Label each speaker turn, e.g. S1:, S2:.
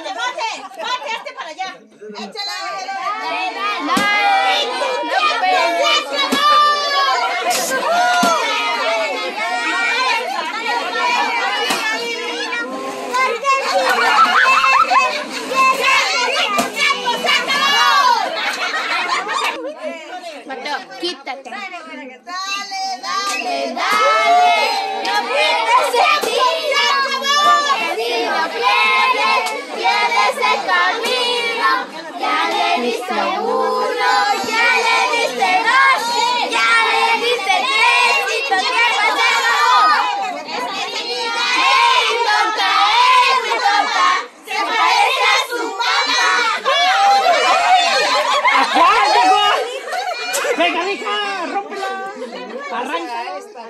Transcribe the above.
S1: Monte. Monte, hazte para allá. Échale.
S2: Quítate. Dale, dale,
S1: Dale.
S2: camino, ya le diste uno, ya le diste dos, ya le diste tres y tu tiempo se acabó. tonta, es mi tonta, se parece a su mamá.
S3: ¡Venga, hija! ¡Rómpela! ¡Arranca esta!